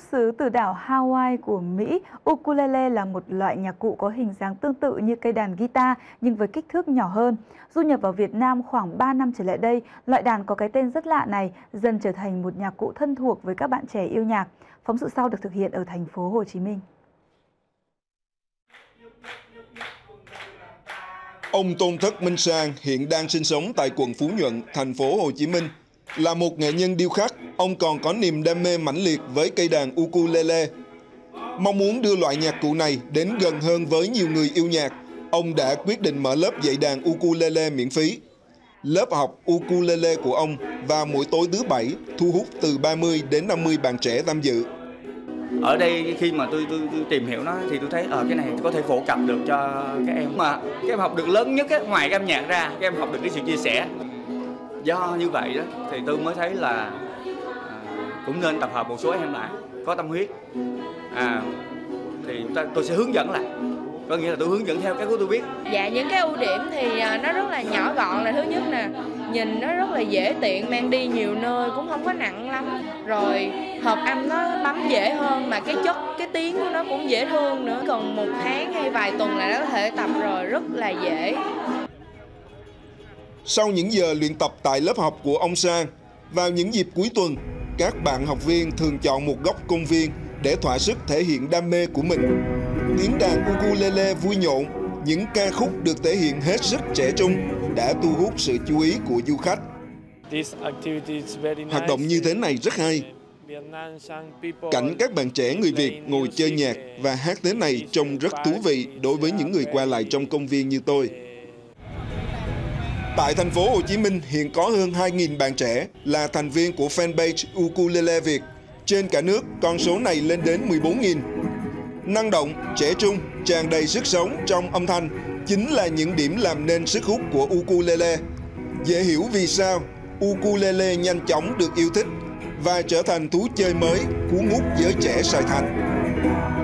Xuất xứ từ đảo Hawaii của Mỹ, ukulele là một loại nhạc cụ có hình dáng tương tự như cây đàn guitar nhưng với kích thước nhỏ hơn. Du nhập vào Việt Nam khoảng 3 năm trở lại đây, loại đàn có cái tên rất lạ này dần trở thành một nhạc cụ thân thuộc với các bạn trẻ yêu nhạc. Phóng sự sau được thực hiện ở thành phố Hồ Chí Minh. Ông Tôn Thất Minh Sang hiện đang sinh sống tại quận Phú Nhuận, thành phố Hồ Chí Minh. Là một nghệ nhân điêu khắc, ông còn có niềm đam mê mãnh liệt với cây đàn ukulele. Mong muốn đưa loại nhạc cụ này đến gần hơn với nhiều người yêu nhạc, ông đã quyết định mở lớp dạy đàn ukulele miễn phí. Lớp học ukulele của ông vào mỗi tối thứ bảy thu hút từ 30 đến 50 bạn trẻ tham dự. Ở đây khi mà tôi, tôi, tôi tìm hiểu nó thì tôi thấy ở ờ, cái này có thể phổ cập được cho các em mà các em học được lớn nhất ấy, ngoài cái âm nhạc ra các em học được cái sự chia sẻ do như vậy đó thì tôi mới thấy là à, cũng nên tập hợp một số em lại có tâm huyết. À, thì tôi sẽ hướng dẫn lại. Có nghĩa là tôi hướng dẫn theo cái của tôi biết. Dạ những cái ưu điểm thì à, nó rất là nhỏ gọn là thứ nhất nè nhìn nó rất là dễ tiện mang đi nhiều nơi cũng không có nặng lắm. Rồi hợp âm nó bấm dễ hơn mà cái chất cái tiếng của nó cũng dễ thương nữa còn một tháng hay vài tuần là nó có thể tập rồi rất là dễ sau những giờ luyện tập tại lớp học của ông Sang, vào những dịp cuối tuần, các bạn học viên thường chọn một góc công viên để thỏa sức thể hiện đam mê của mình. Tiếng đàn ukulele vui nhộn, những ca khúc được thể hiện hết sức trẻ trung đã thu hút sự chú ý của du khách. Hoạt động như thế này rất hay. Cảnh các bạn trẻ người Việt ngồi chơi nhạc và hát thế này trông rất thú vị đối với những người qua lại trong công viên như tôi. Tại thành phố Hồ Chí Minh hiện có hơn 2.000 bạn trẻ là thành viên của fanpage Ukulele Việt. Trên cả nước, con số này lên đến 14.000. Năng động, trẻ trung, tràn đầy sức sống trong âm thanh chính là những điểm làm nên sức hút của ukulele. Dễ hiểu vì sao ukulele nhanh chóng được yêu thích và trở thành thú chơi mới cuốn hút giới trẻ Sài Thành.